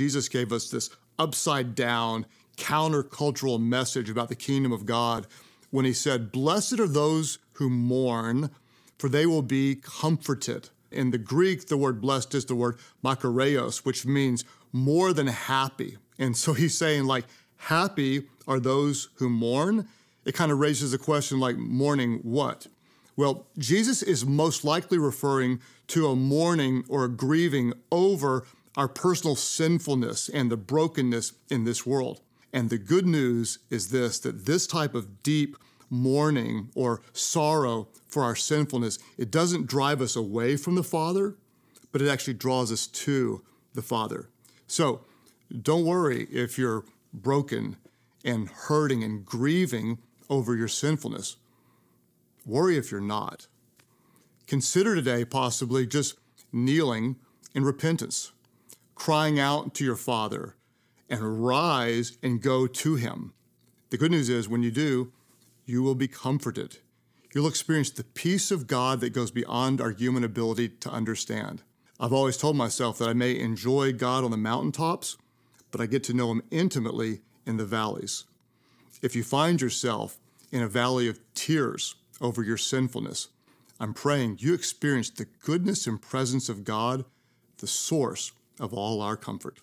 Jesus gave us this upside down, countercultural message about the kingdom of God when he said, Blessed are those who mourn, for they will be comforted. In the Greek, the word blessed is the word makarios, which means more than happy. And so he's saying, like, happy are those who mourn. It kind of raises a question like, mourning what? Well, Jesus is most likely referring to a mourning or a grieving over our personal sinfulness and the brokenness in this world. And the good news is this that this type of deep mourning or sorrow for our sinfulness, it doesn't drive us away from the Father, but it actually draws us to the Father. So don't worry if you're broken and hurting and grieving over your sinfulness. Worry if you're not. Consider today possibly just kneeling in repentance, crying out to your Father, and rise and go to Him. The good news is when you do, you will be comforted. You'll experience the peace of God that goes beyond our human ability to understand. I've always told myself that I may enjoy God on the mountaintops, but I get to know Him intimately in the valleys. If you find yourself in a valley of tears over your sinfulness, I'm praying you experience the goodness and presence of God, the source of all our comfort.